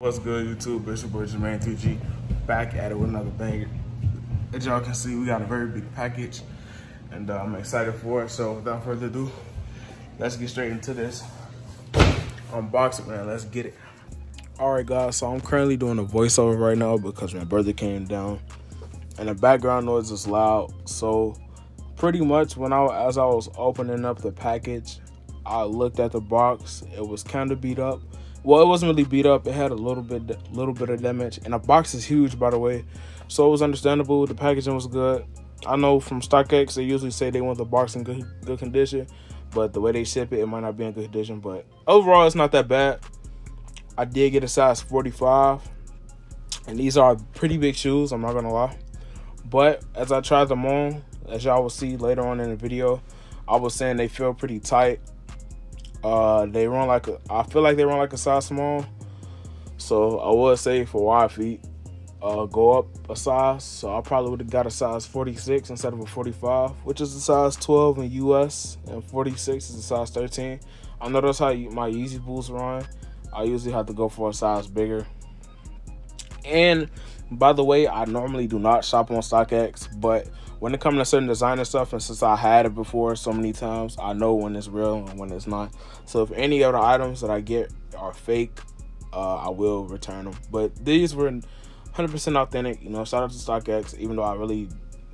What's good, YouTube? It's your boy Jermain3G back at it with another banger. As y'all can see, we got a very big package, and uh, I'm excited for it. So, without further ado, let's get straight into this unboxing, man. Let's get it. All right, guys. So I'm currently doing a voiceover right now because my brother came down, and the background noise is loud. So, pretty much when I as I was opening up the package, I looked at the box. It was kind of beat up well, it wasn't really beat up. It had a little bit, little bit of damage, and the box is huge, by the way, so it was understandable. The packaging was good. I know from StockX they usually say they want the box in good, good condition, but the way they ship it, it might not be in good condition. But overall, it's not that bad. I did get a size 45, and these are pretty big shoes. I'm not gonna lie, but as I tried them on, as y'all will see later on in the video, I was saying they feel pretty tight uh, they run like a. I feel like they run like a size small. So I would say for wide feet, uh, go up a size. So I probably would have got a size 46 instead of a 45, which is a size 12 in US, and 46 is a size 13. I know that's how my Yeezy boots run. I usually have to go for a size bigger. And by the way, I normally do not shop on StockX, but when it comes to certain designer stuff, and since I had it before so many times, I know when it's real and when it's not. So if any of the items that I get are fake, uh, I will return them. But these were 100% authentic. You know, shout out to StockX, even though I really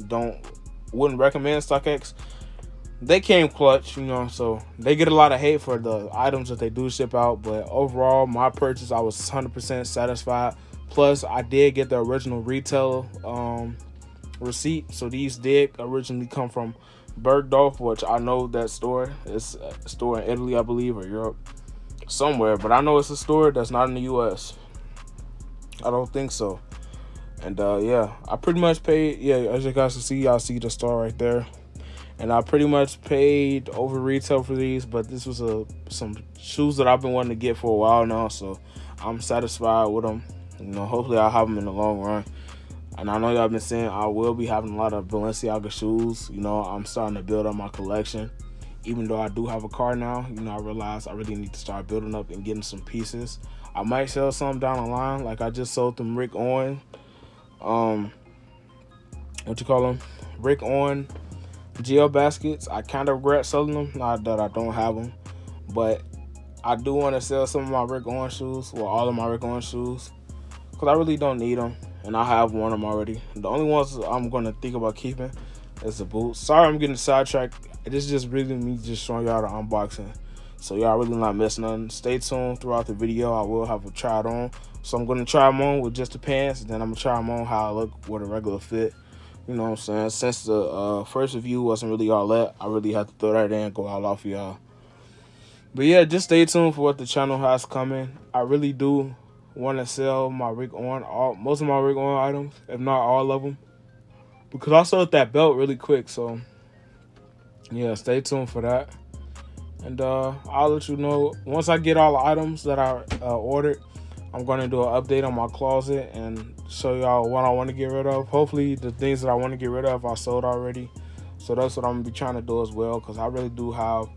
don't wouldn't recommend StockX. They came clutch, you know, so they get a lot of hate for the items that they do ship out. But overall, my purchase, I was 100% satisfied. Plus, I did get the original retail um, receipt. So these did originally come from Bergdorf, which I know that store. It's a store in Italy, I believe, or Europe, somewhere. But I know it's a store that's not in the U.S. I don't think so. And uh, yeah, I pretty much paid. Yeah, as you guys can see, y'all see the store right there. And I pretty much paid over retail for these, but this was a some shoes that I've been wanting to get for a while now, so I'm satisfied with them. You know, hopefully I'll have them in the long run. And I know y'all been saying I will be having a lot of Balenciaga shoes. You know, I'm starting to build up my collection. Even though I do have a car now, you know, I realize I really need to start building up and getting some pieces. I might sell some down the line, like I just sold them Rick Owens. Um, what you call them? Rick Owens gel baskets. I kind of regret selling them, not that I don't have them, but I do want to sell some of my Rick Owens shoes, well, all of my Rick Owens shoes, because I really don't need them and I have one of them already. The only ones I'm gonna think about keeping is the boots. Sorry, I'm getting sidetracked. This is just really me just showing y'all the unboxing. So y'all really not missing nothing. Stay tuned throughout the video. I will have a try it on. So I'm gonna try them on with just the pants, and then I'm gonna try them on how I look with a regular fit. You know what I'm saying? Since the uh, first review wasn't really all that, I really had to throw that in and go all off y'all. But yeah, just stay tuned for what the channel has coming. I really do want to sell my Rick Owens all most of my Rick Owens items, if not all of them, because I sold that belt really quick. So yeah, stay tuned for that. And uh, I'll let you know once I get all the items that I uh, ordered. I'm going to do an update on my closet and show y'all what I want to get rid of. Hopefully, the things that I want to get rid of I sold already. So that's what I'm gonna be trying to do as well, because I really do have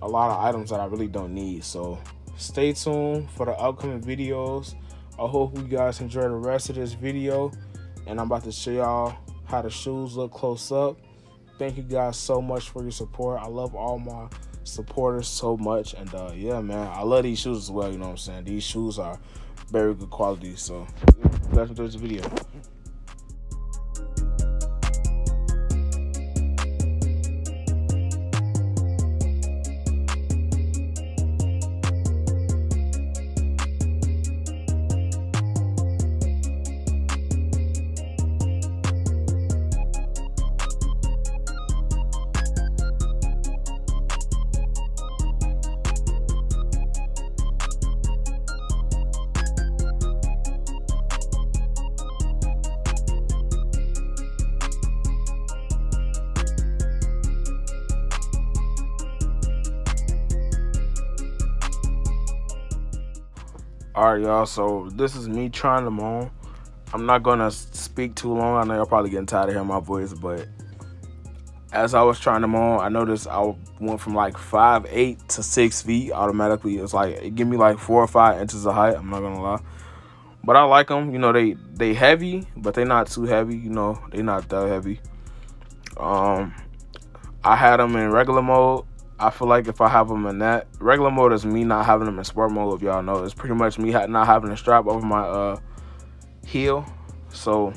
a lot of items that I really don't need. So stay tuned for the upcoming videos. I hope you guys enjoy the rest of this video. And I'm about to show y'all how the shoes look close up. Thank you guys so much for your support. I love all my supporters so much. And uh, yeah, man, I love these shoes as well. You know what I'm saying? These shoes are very good quality. So let's enjoy this video. All right y'all so this is me trying them on i'm not gonna speak too long i know y'all probably getting tired of hearing my voice but as i was trying them on i noticed i went from like five eight to six feet automatically it's like it give me like four or five inches of height i'm not gonna lie but I like them. You know, they they heavy, but they not too heavy. You know, they not that heavy. Um, I had them in regular mode. I feel like if I have them in that regular mode is me not having them in sport mode. If y'all know, it's pretty much me not having a strap over my uh heel. So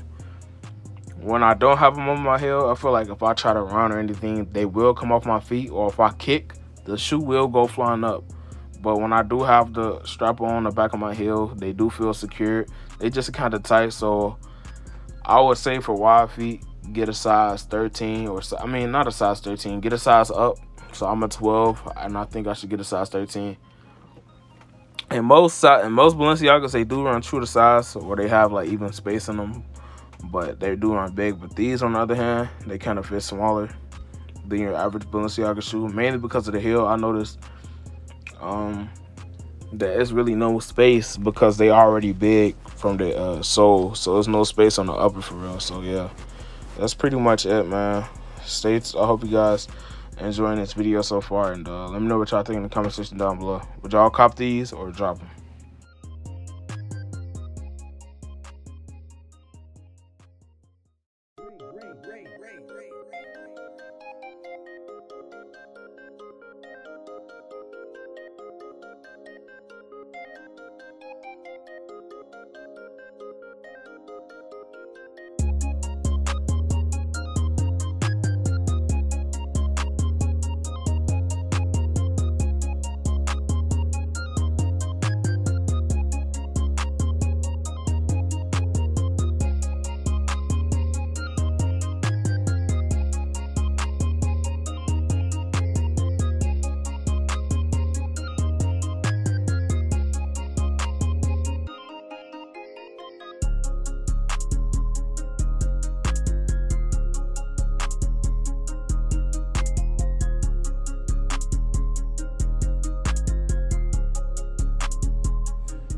when I don't have them on my heel, I feel like if I try to run or anything, they will come off my feet. Or if I kick, the shoe will go flying up. But when I do have the strap on the back of my heel, they do feel secure. They just kind of tight. So I would say for wide feet, get a size 13 or I mean not a size 13, get a size up. So I'm a 12, and I think I should get a size 13. And most and most Balenciagas they do run true to size, or they have like even space in them, but they do run big. But these, on the other hand, they kind of fit smaller than your average Balenciaga shoe, mainly because of the heel. I noticed um, that it's really no space because they already big from the uh, sole, so there's no space on the upper for real. So yeah, that's pretty much it, man. States. I hope you guys enjoying this video so far. And uh, let me know what y'all think in the comment section down below. Would y'all cop these or drop them?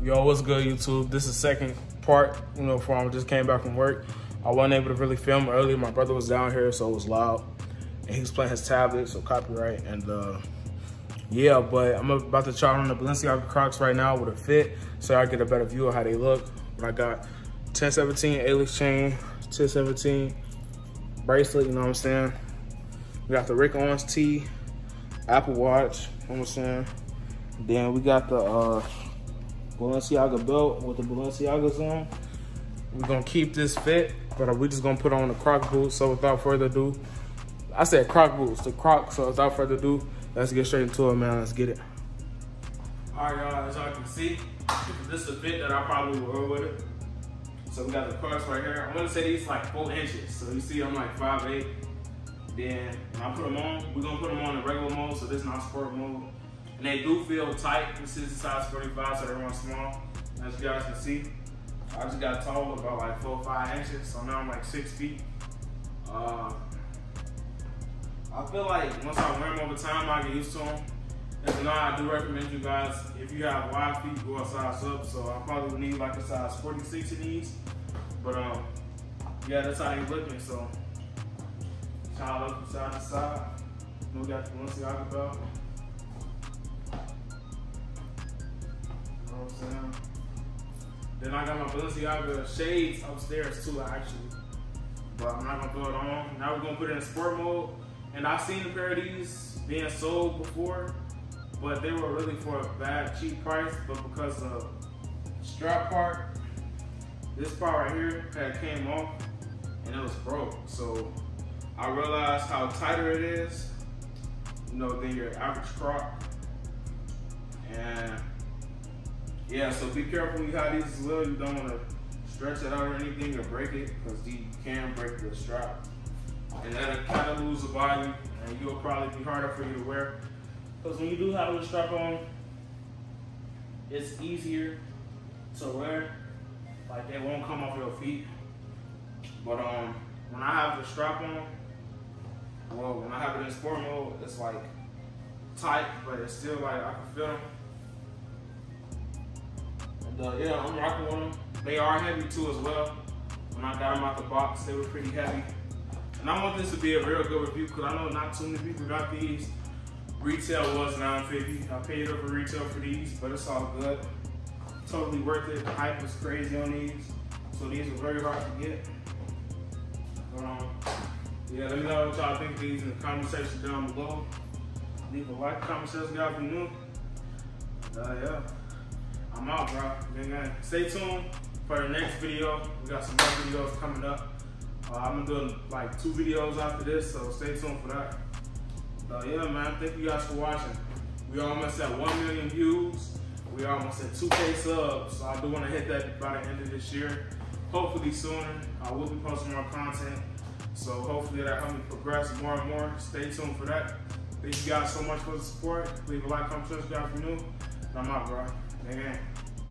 Yo, what's good, YouTube? This is second part, you know, from just came back from work. I wasn't able to really film earlier. My brother was down here, so it was loud. And he was playing his tablet, so copyright. And uh, yeah, but I'm about to try on the Balenciaga Crocs right now with a fit, so I get a better view of how they look. But I got 1017 ALYX chain, 1017 bracelet, you know what I'm saying? We got the Rick Owens T, Apple Watch, you know what I'm saying? Then we got the uh, Balenciaga belt with the Balenciagas on. We're gonna keep this fit, but we're just gonna put on the Croc boots. So without further ado, I said Croc boots, the Croc. So without further ado, let's get straight into it, man. Let's get it. All right, y'all, as y'all can see, this is a fit that I probably wear with it. So we got the Crocs right here. I wanna say these like four inches. So you see I'm like 5'8". Then when I put them on, we're gonna put them on in regular mode, so this is not sport mode. And they do feel tight. This is size 45, so they run small. As you guys can see, I just got tall about like four or five inches, so now I'm like six feet. Uh, I feel like once I wear them over time, I get used to them. If not, I do recommend you guys, if you have wide feet, go a size up. So I probably would need like a size 46 in these. But um, yeah, that's how they looking. So, child up side to side. We got the Balenciaga belt. Know what I'm saying? Then I got my Balenciaga shades upstairs too, actually. But I'm not gonna throw it on. Now we're gonna put it in sport mode. And I've seen a pair of these being sold before, but they were really for a bad, cheap price. But because of strap part, this part right here had came off and it was broke. So I realized how tighter it is, you know, than your average croc. And yeah, so be careful you have these as well. You don't want to stretch it out or anything or break it because you can break the strap. And that'll kind of lose the body and you'll probably be harder for you to wear. Because when you do have the strap on, it's easier to wear. Like they won't come off your feet. But um, when I have the strap on, well, when I have it in sport mode, it's like tight, but it's still like I can feel them. Uh, yeah, I'm rocking with them. They are heavy too as well. When I got them out the box, they were pretty heavy. And I want this to be a real good review because I know not too many people got these. Retail was 950. I paid over retail for these, but it's all good. totally worth it. The hype was crazy on these. So these are very hard to get. Um, yeah, let me know what y'all think of these in the comment section down below. Leave a like, comment guys, if you're new. Uh, yeah, I'm out, bro. Stay tuned for the next video. We got some more videos coming up. Uh, I'm gonna do like two videos after this, so stay tuned for that. Uh, yeah, man, thank you guys for watching. We almost at 1 million views. We almost at 2K subs, so I do want to hit that by the end of this year. Hopefully sooner. I will be posting more content, so hopefully that help me progress more and more. Stay tuned for that. Thank you guys so much for the support. Leave a like, comment, subscribe if you're new. I'm out, bro. Amen.